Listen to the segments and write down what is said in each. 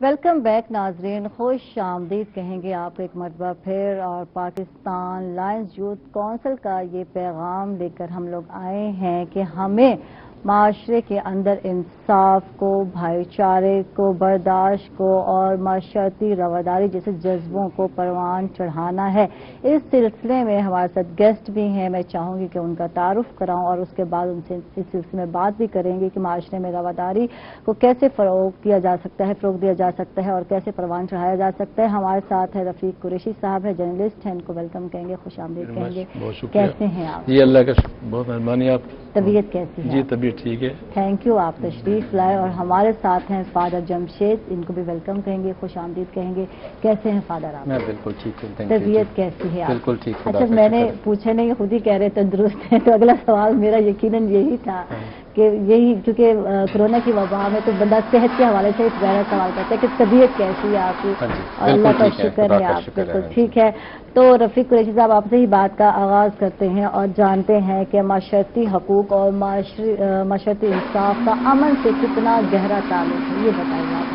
Welcome back नाजरीन खुश आमदीद कहेंगे आप एक मरतबा फिर, और पाकिस्तान लायंस यूथ काउंसिल का ये पैगाम लेकर हम लोग आए हैं कि हमें माशरे के अंदर इंसाफ को भाईचारे को बर्दाश्त को और माशरती रवादारी जैसे जज्बों को परवान चढ़ाना है। इस सिलसिले में हमारे साथ गेस्ट भी हैं। मैं चाहूँगी कि उनका तारुफ कराऊं और उसके बाद उनसे इस सिलसिले में बात भी करेंगे कि माशरे में रवादारी को कैसे फरोग किया जा सकता है फरोग दिया जा सकता है और कैसे परवान चढ़ाया जा सकता है। हमारे साथ है रफीक कुरेशी साहब है जर्नलिस्ट हैं इनको वेलकम कहेंगे खुश आमदीद कहेंगे। कैसे हैं आप? जी अल्लाह का बहुत मेहरबानी आप। तबीयत कैसी है जी तबीयत ठीक है। थैंक यू आप तशरीफ़ लाए और हमारे साथ हैं फादर जमशेद इनको भी वेलकम कहेंगे खुश आमदीद कहेंगे। कैसे हैं फादर आप? मैं बिल्कुल ठीक हूँ तबीयत कैसी है बिल्कुल ठीक, अच्छा मैंने पूछे पूछा नहीं खुद ही कह रहे तंदुरुस्त हैं तो अगला सवाल मेरा यकीन यही था। हाँ। कि यही क्योंकि कोरोना की वबा में तो बंदा सेहत के हवाले से एक पहला सवाल करता है कि तबीयत कैसी है आपकी? हाँ और अल्लाह का शुक्र है आप बिल्कुल हाँ ठीक है। तो रफीक कुरैशी साहब आपसे ही बात का आगाज़ करते हैं और जानते हैं कि माशरती हकूक और माशरती इंसाफ का अमन से कितना गहरा ताल्लुक है ये बताइए आप।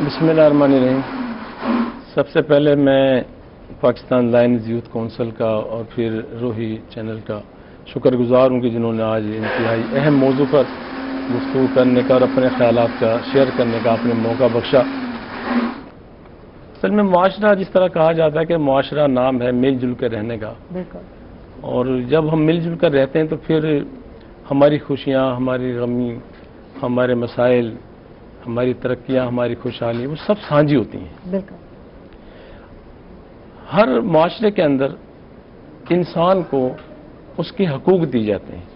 बिस्मिल्लाहिर्रहमानिर्रहीम। सबसे पहले मैं पाकिस्तान लाइन यूथ काउंसिल का और फिर रोही चैनल का शुक्रगुजार हूँ कि जिन्होंने आज इंतहाई अहम मौजू पर गुफ्तु करने का और अपने ख्याल का शेयर करने का आपने मौका बख्शा। असल में मुआशरा जिस तरह कहा जाता है कि मुआशरा नाम है मिलजुल के रहने का। और जब हम मिलजुल कर रहते हैं तो फिर हमारी खुशियाँ हमारी गमी हमारे मसाइल हमारी तरक्कियाँ हमारी खुशहाली वो सब साझी होती हैं। हर माशरे के अंदर इंसान को उसके हकूक दिए जाते हैं।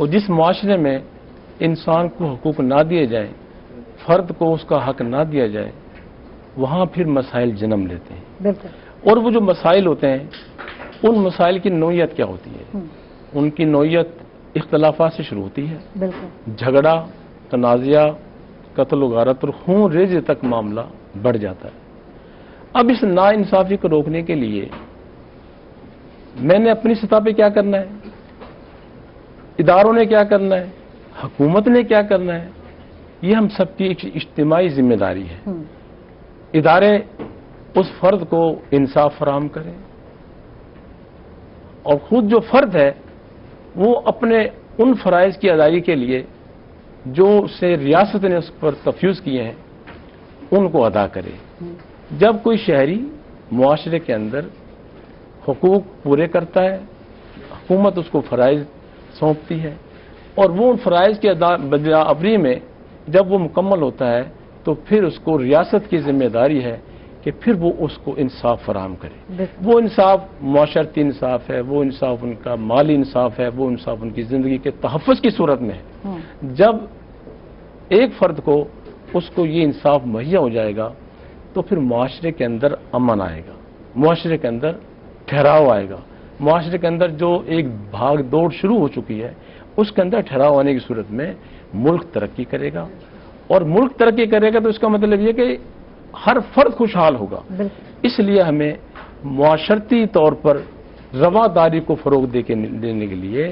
और जिस माशरे में इंसान को हकूक ना दिए जाए फर्द को उसका हक ना दिया जाए वहाँ फिर मसाइल जन्म लेते हैं। और वो जो मसाइल होते हैं उन मसाइल की नोयत क्या होती है? हम्म, उनकी नोयत इख्तलाफा से शुरू होती है। झगड़ा तनाज़ा कत्ल गारत और खून रेजे तक मामला बढ़ जाता है। अब इस नाइंसाफ़ी को रोकने के लिए मैंने अपनी सतह पे क्या करना है? इदारों ने क्या करना है? हुकूमत ने क्या करना है? ये हम सबकी एक इज्तिमाही ज़िम्मेदारी है। हम्म, इदारे उस फर्द को इंसाफ फराम करें। और खुद जो फर्द है वो अपने उन फ़राइज की अदायगी के लिए जो से रियासत ने उस पर तफ्यूज़ किए हैं उनको अदा करे। हम्म, जब कोई शहरी मुआशरे के अंदर हकूक पूरे करता है हुकूमत उसको फ़राइज सौंपती है। और वो उन फ़राइज की बजावरी में जब वो मुकम्मल होता है तो फिर उसको रियासत की ज़िम्मेदारी है कि फिर वो उसको इंसाफ फराम करे। वो इंसाफ माशरती इंसाफ है वो इंसाफ उनका माली इंसाफ है वो इंसाफ उनकी ज़िंदगी के तहफ़ की सूरत में है। हम्म, जब एक फर्द को उसको ये इंसाफ मुहैया हो जाएगा तो फिर मुआशरे के अंदर अमन आएगा। माशरे के अंदर ठहराव आएगा। मुआशरे के अंदर जो एक भाग दौड़ शुरू हो चुकी है उसके अंदर ठहराव आने की सूरत में मुल्क तरक्की करेगा। और मुल्क तरक्की करेगा तो इसका मतलब ये कि हर फर्द खुशहाल होगा। इसलिए हमें मुआशरती तौर पर रवादारी को फ़रोग दे के देने के लिए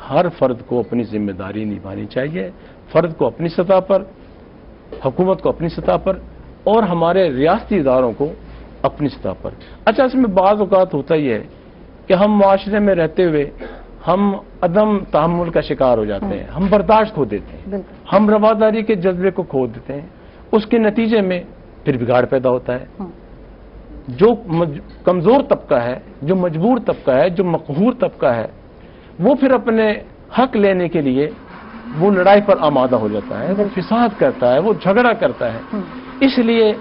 हर फर्द को अपनी ज़िम्मेदारी निभानी चाहिए। फर्द को अपनी सतह पर हुकूमत को अपनी सतह पर और हमारे रियासती इदारों को अपनी सतह पर। अच्छा इसमें बाज़ अवत होता ही है कि हम माशरे में रहते हुए हम अदम तहमुल का शिकार हो जाते हैं हम बर्दाश्त खो देते हैं हम रवादारी के जज्बे को खो देते हैं उसके नतीजे में फिर बिगाड़ पैदा होता है। हम्म, जो कमज़ोर तबका है जो मजबूर तबका है जो मकहूर तबका है वो फिर अपने हक लेने के लिए वो लड़ाई पर आमादा हो जाता है वो फिसाद करता है वो झगड़ा करता है। हम्म, इसलिए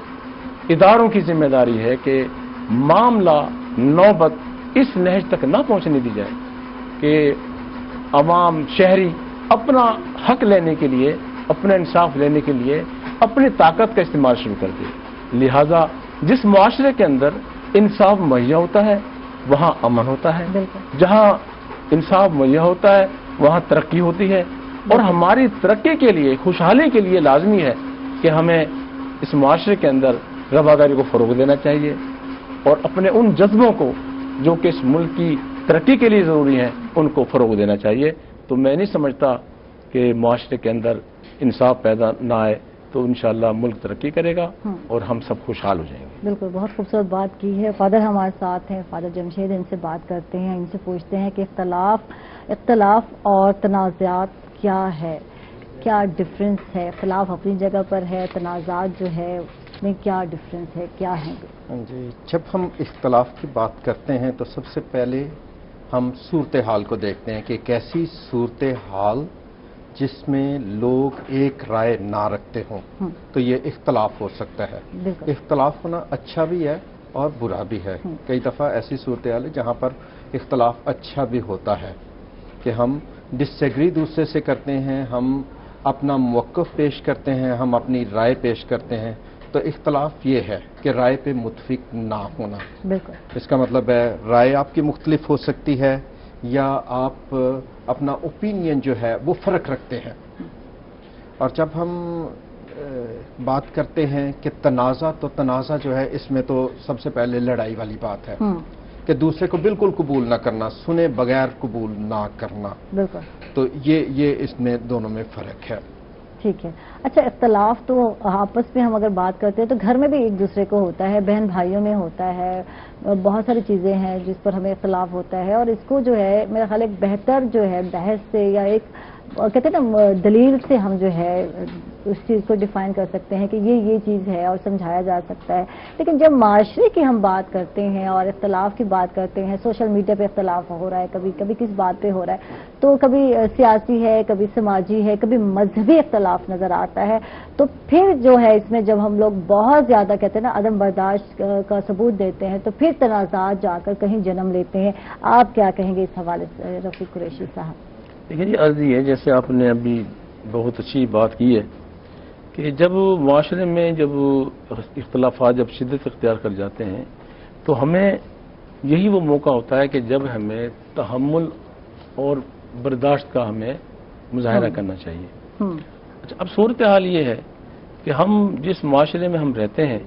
इदारों की ज़िम्मेदारी है कि मामला नौबत इस नहज तक ना पहुँचने दी जाए कि आवाम शहरी अपना हक लेने के लिए अपना इंसाफ लेने के लिए अपनी ताकत का इस्तेमाल शुरू कर दे। लिहाजा जिस माशरे के अंदर इंसाफ मुहैया होता है वहाँ अमन होता है। जहाँ इंसाफ मुहैया होता है वहाँ तरक्की होती है। और हमारी तरक्की के लिए खुशहाली के लिए लाजमी है कि हमें इस माशरे के अंदर रवादारी को फ़रोग देना चाहिए। और अपने उन जज्बों को जो कि इस मुल्क की तरक्की के लिए ज़रूरी हैं उनको फ़रोग देना चाहिए। तो मैं नहीं समझता कि मुआशरे के अंदर इंसाफ पैदा ना आए तो इंशाल्लाह मुल्क तरक्की करेगा हम्म। और हम सब खुशहाल हो जाएँगे। बिल्कुल बहुत खूबसूरत बात की है। फादर हमारे साथ हैं फादर जमशेद इनसे बात करते हैं इनसे पूछते हैं कि इख्तलाफ इख्तलाफ और तनाज़ात क्या है क्या डिफरेंस है? इख्तलाफ अपनी जगह पर है तनाज़ात जो है उसमें क्या डिफरेंस है क्या है? हाँ जी जब हम इख्तलाफ की बात करते हैं तो सबसे पहले हम सूरत हाल को देखते हैं कि कैसी सूरत हाल जिसमें लोग एक राय ना रखते हों हम्म, तो ये इख्तलाफ हो सकता है। इख्तलाफ होना अच्छा भी है और बुरा भी है। हम्म। कई दफ़ा ऐसी सूरत हाल है जहाँ पर इख्तलाफ अच्छा भी होता है कि हम डिसग्री दूसरे से करते हैं हम अपना मौक़ पेश करते हैं हम अपनी राय पेश करते हैं। तो इख्तलाफ ये है कि राय पे मुतफिक ना होना। बिल्कुल। इसका मतलब है राय आपकी मुख्तलिफ़ हो सकती है या आप अपना ओपिनियन जो है वो फ़र्क रखते हैं। और जब हम बात करते हैं कि तनाज़ा तो तनाज़ा जो है इसमें तो सबसे पहले लड़ाई वाली बात है हम्म, कि दूसरे को बिल्कुल कबूल ना करना सुने बगैर कबूल ना करना। बिल्कुल। तो ये ये इसमें दोनों में फ़र्क है। ठीक है। अच्छा इख्तलाफ तो आपस में हम अगर बात करते हैं तो घर में भी एक दूसरे को होता है, बहन भाइयों में होता है, बहुत सारी चीज़ें हैं जिस पर हमें इख्तलाफ होता है। और इसको जो है, मेरा ख्याल एक बेहतर जो है बहस से या एक कहते हैं ना दलील से हम जो है, उस चीज़ को डिफाइन कर सकते हैं कि ये ये चीज़ है और समझाया जा सकता है। लेकिन जब माशरे की हम बात करते हैं और इख्तलाफ की बात करते हैं सोशल मीडिया पे इख्तलाफ हो रहा है, कभी कभी किस बात पे हो रहा है तो कभी सियासी है, कभी समाजी है, कभी मजहबी इख्तलाफ नज़र आता है तो फिर जो है इसमें जब हम लोग बहुत ज़्यादा कहते हैं ना, अदम बर्दाश्त का सबूत देते हैं तो फिर तनाज़ात जाकर कहीं जन्म लेते हैं। आप क्या कहेंगे इस हवाले से रफ़ी कुरैशी साहब? देखिए जी अर्ज़ ये है जैसे आपने अभी बहुत अच्छी बात की है कि जब माशरे में जब इख्तलाफा जब शिदत इख्तियार कर जाते हैं तो हमें यही वो मौका होता है कि जब हमें तहमुल और बर्दाश्त का हमें मुजाहरा हम्म। करना चाहिए हम्म, अच्छा अब सूरत हाल ये है कि हम जिस माशरे में हम रहते हैं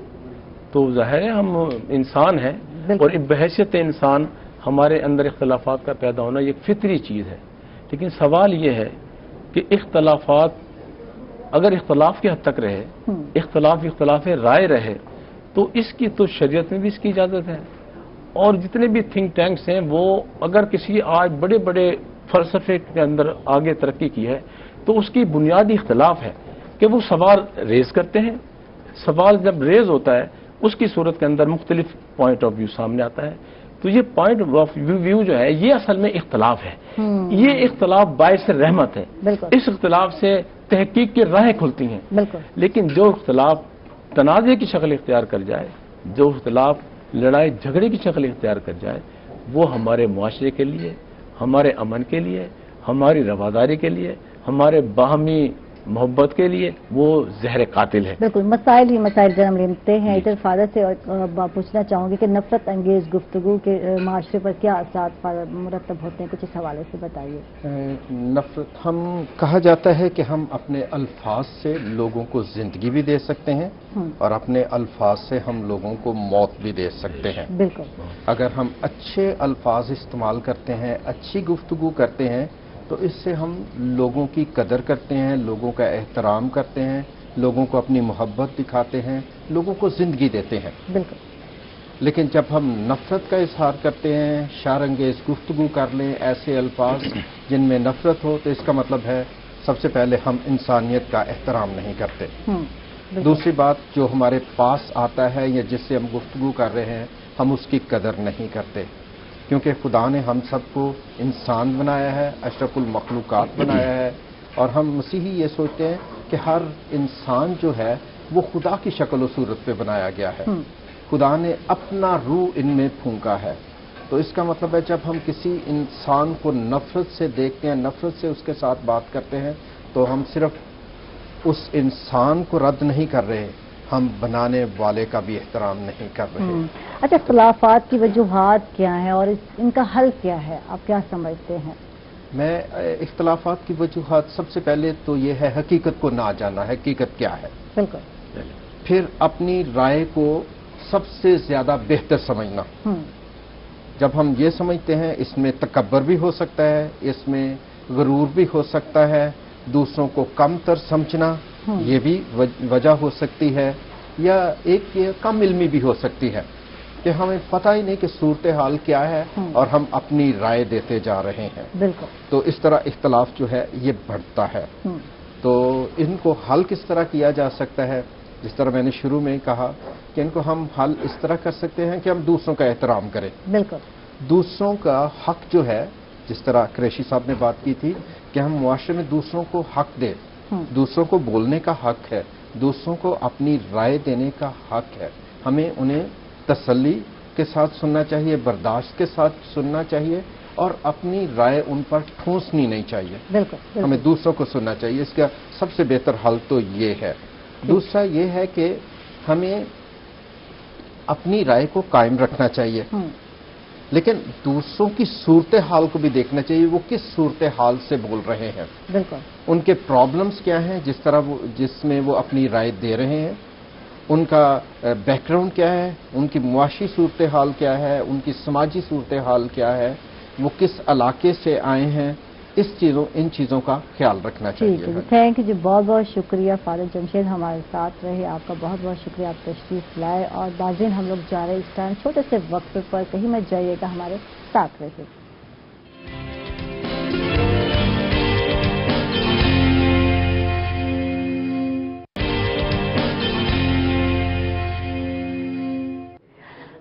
तो ज़ाहिर है हम इंसान हैं। और बहसीत इंसान हमारे अंदर इख्तलाफात का पैदा होना ये फितरी चीज़ है लेकिन सवाल ये है कि इख्तलाफात अगर इख्तलाफ की हद तक रहे हम्म, इख्तलाफ इख्तलाफ राय रहे तो इसकी तो शरीयत में भी इसकी इजाज़त है। और जितने भी थिंक टैंक्स हैं वो अगर किसी आज बड़े बड़े फलसफे के अंदर आगे तरक्की की है तो उसकी बुनियादी इख्तलाफ है कि वो सवाल रेज करते हैं। सवाल जब रेज होता है उसकी सूरत के अंदर मुख्तलिफ़ पॉइंट ऑफ़ व्यू सामने आता है। तो ये पॉइंट ऑफ़ व्यू जो है ये असल में इख्तलाफ है। हम्म, ये इख्तलाफ बायस रहमत है। इस इख्तलाफ से तहकीक की राहें खुलती हैं। लेकिन जो इख्तलाफ तनाज़े की शक्ल इख्तियार कर जाए जो इख्तलाफ लड़ाई झगड़े की शक्ल इख्तियार कर जाए वो हमारे मुआशरे के लिए हमारे अमन के लिए हमारी रवादारी के लिए हमारे बाहमी मोहब्बत के लिए वो जहर कातिल है। बिल्कुल मसाइल ही मसाइल जन्म लेते हैं इधर फादर से और पूछना चाहूँगी कि नफरत अंगेज गुफ्तु के माशरे पर क्या असर मुरतब होते हैं? कुछ इस हवाले से बताइए। नफरत हम कहा जाता है कि हम अपने अल्फाज से लोगों को ज़िंदगी भी दे सकते हैं हम्म, और अपने अल्फाज से हम लोगों को मौत भी दे सकते हैं। बिल्कुल। अगर हम अच्छे अल्फाज इस्तेमाल करते हैं अच्छी गुफ्तु करते हैं तो इससे हम लोगों की कदर करते हैं लोगों का एहतराम करते हैं लोगों को अपनी मोहब्बत दिखाते हैं लोगों को ज़िंदगी देते हैं। बिल्कुल। लेकिन जब हम नफरत का इजहार करते हैं शारंगेज गुफ्तगु कर लें ऐसे अल्फाज जिनमें नफरत हो तो इसका मतलब है सबसे पहले हम इंसानियत का एहतराम नहीं करते। हम्म, दूसरी बात जो हमारे पास आता है या जिससे हम गुफ्तगु कर रहे हैं हम उसकी कदर नहीं करते। क्योंकि खुदा ने हम सबको इंसान बनाया है अशरफुल मखलूक़ात बनाया है। और हम मसीही ये सोचते हैं कि हर इंसान जो है वो खुदा की शक्ल और सूरत पे बनाया गया है। हम्म, खुदा ने अपना रूह इनमें फूंका है। तो इसका मतलब है जब हम किसी इंसान को नफरत से देखते हैं नफरत से उसके साथ बात करते हैं तो हम सिर्फ़ उस इंसान को रद्द नहीं कर रहे हम बनाने वाले का भी एहतराम नहीं कर रहे हम्म। अच्छा इख्तलाफात की वजूहत क्या है और इस, इनका हल क्या है? आप क्या समझते हैं? मैं इख्तलाफात की वजूहत सबसे पहले तो ये है हकीकत को ना जानना हकीकत क्या है? बिल्कुल। फिर अपनी राय को सबसे ज़्यादा बेहतर समझना। हम्म, जब हम ये समझते हैं इसमें तकबर भी हो सकता है इसमें गरूर भी हो सकता है दूसरों को कम तर समझना। ये भी वजह हो सकती है या एक ये कम इलमी भी हो सकती है कि हमें पता ही नहीं कि सूरत हाल क्या है हम्म। और हम अपनी राय देते जा रहे हैं। बिल्कुल। तो इस तरह इख्तलाफ जो है ये बढ़ता है। हम्म, तो इनको हल किस तरह किया जा सकता है? जिस तरह मैंने शुरू में कहा कि इनको हम हल इस तरह कर सकते हैं कि हम दूसरों का एहतराम करें। बिल्कुल। दूसरों का हक जो है जिस तरह क्रेशी साहब ने बात की थी कि हम मुआशरे में दूसरों को हक दें दूसरों को बोलने का हक है दूसरों को अपनी राय देने का हक है। हमें उन्हें तसल्ली के साथ सुनना चाहिए बर्दाश्त के साथ सुनना चाहिए और अपनी राय उन पर ठूंसनी नहीं चाहिए। बिल्कुल हमें दूसरों को सुनना चाहिए। इसका सबसे बेहतर हल तो ये है। दूसरा ये है कि हमें अपनी राय को कायम रखना चाहिए। हम्म, लेकिन दूसरों की सूरत हाल को भी देखना चाहिए वो किस सूरत हाल से बोल रहे हैं। बिल्कुल। उनके प्रॉब्लम्स क्या हैं जिस तरह वो जिसमें वो अपनी राय दे रहे हैं? उनका बैकग्राउंड क्या है? उनकी मुआशी सूरत हाल क्या है? उनकी समाजी सूरत हाल क्या है? वो किस इलाके से आए हैं? इस चीज़ों इन चीज़ों का ख्याल रखना ठीक चाहिए है थैंक यू जी। बहुत बहुत शुक्रिया फारूक जमशेद हमारे साथ रहे। आपका बहुत बहुत शुक्रिया। आप तशरीफ़ लाए और बाजिन हम लोग जा रहे इस टाइम छोटे से वक्त पर। कहीं मत जाइएगा हमारे साथ रहिए।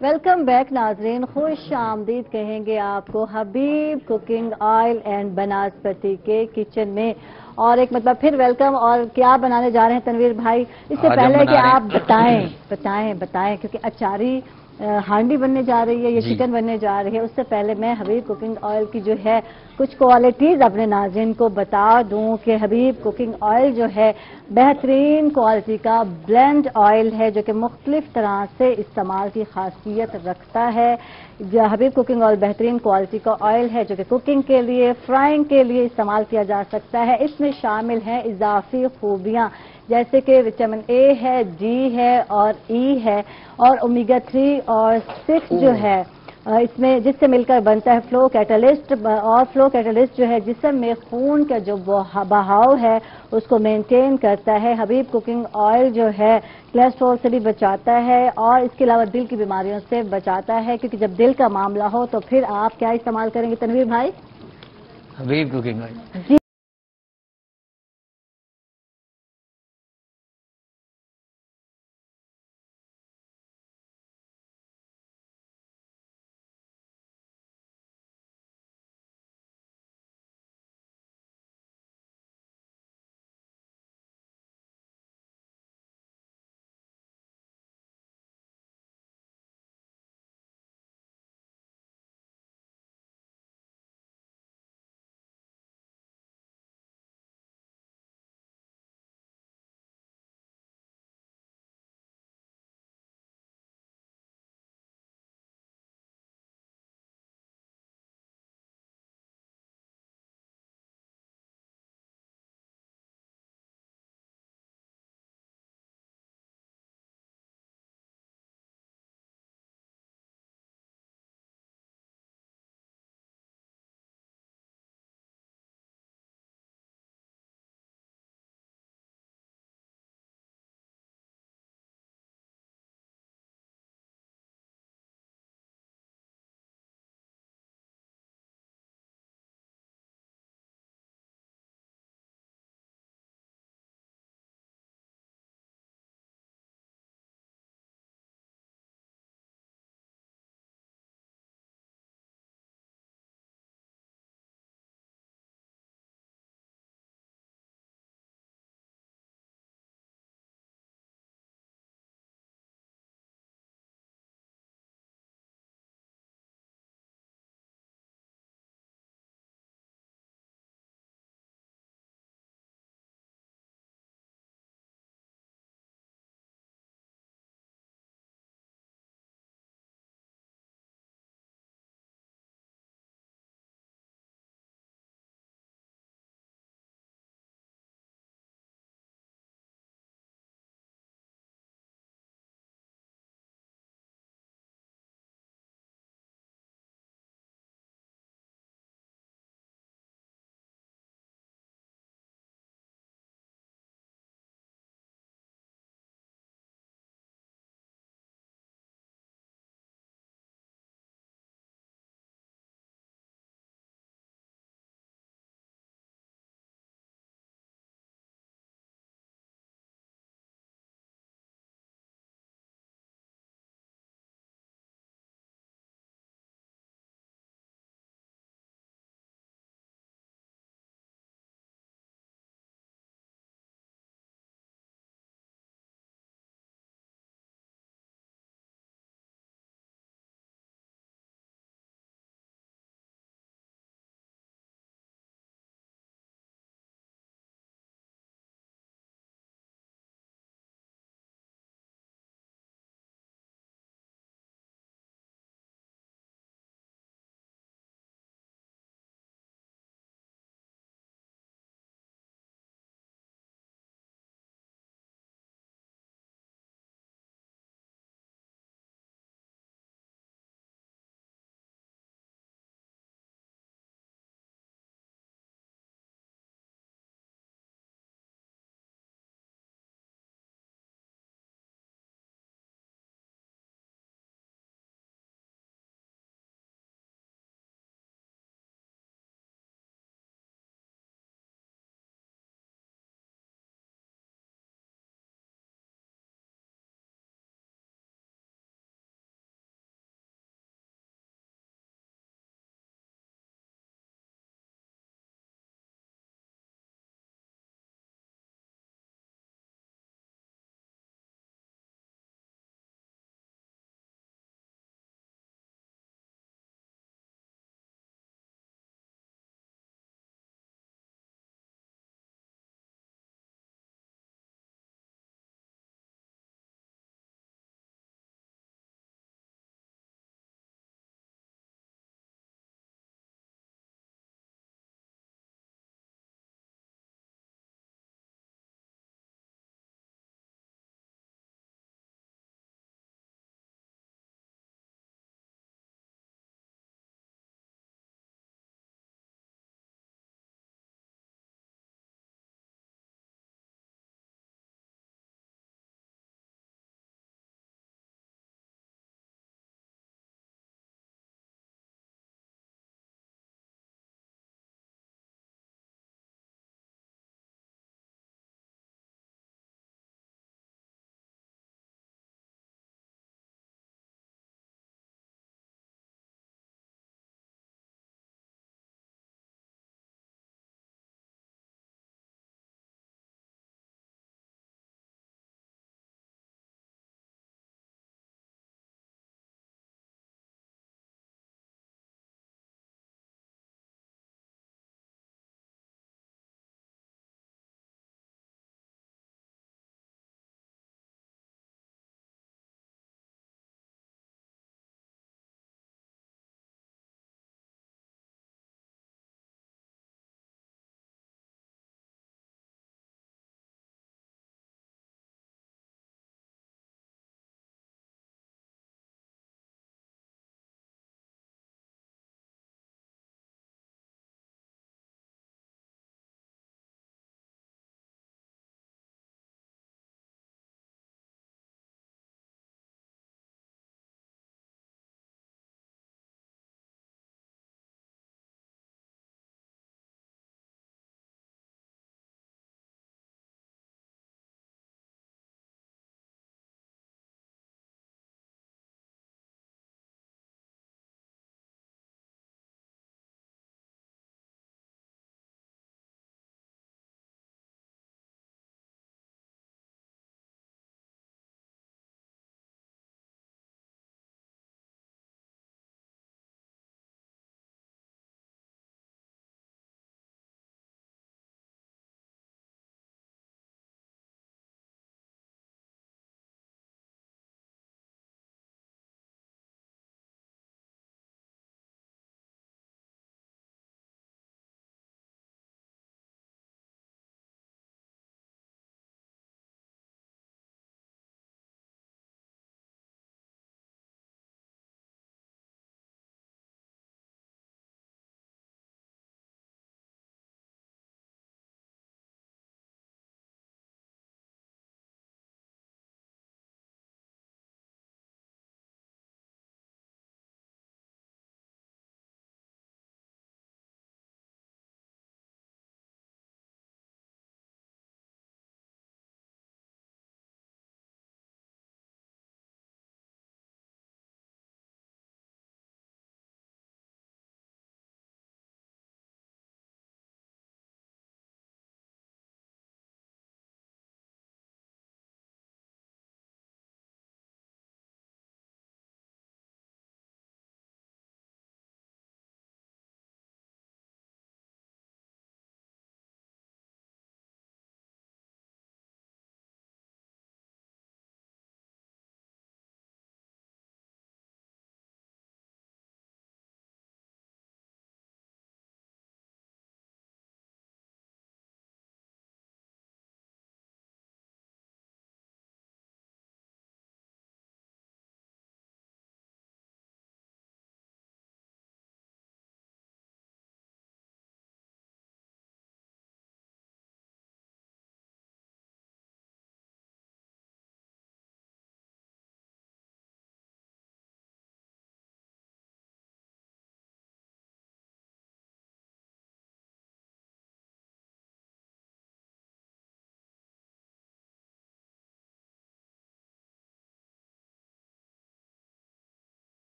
वेलकम बैक नाजरीन खुश आमदीद कहेंगे आपको Habib cooking oil and Banaspati के किचन में और एक मतलब फिर वेलकम और क्या बनाने जा रहे हैं तनवीर भाई? इससे पहले कि आप बताएँ बताएँ बताएँ क्योंकि अचारी हांडी बनने जा रही है या चिकन बनने जा रही है उससे पहले मैं हबीब कुकिंग ऑयल की जो है कुछ क्वालिटीज अपने नाजिन को बता दूँ कि हबीब कुकिंग ऑयल जो है बेहतरीन क्वालिटी का ब्लेंड ऑयल है जो कि मुख्तलिफ़ तरह से इस्तेमाल की खासियत रखता है। हबीब कुकिंग ऑयल बेहतरीन क्वालिटी का ऑयल है जो कि कुकिंग के लिए फ्राइंग के लिए इस्तेमाल किया जा सकता है। इसमें शामिल है इजाफी खूबियाँ जैसे कि विटामिन ए है जी है और ई e है और ओमेगा थ्री और सिक्स जो है इसमें जिससे मिलकर बनता है फ्लो कैटलिस्ट और फ्लो कैटलिस्ट जो है जिसम में खून का जो बहाव है उसको मेंटेन करता है। हबीब कुकिंग ऑयल जो है कोलेस्ट्रॉल से भी बचाता है और इसके अलावा दिल की बीमारियों से बचाता है क्योंकि जब दिल का मामला हो तो फिर आप क्या इस्तेमाल करेंगे? तनवीर भाई? हबीब कुकिंग ऑयल जी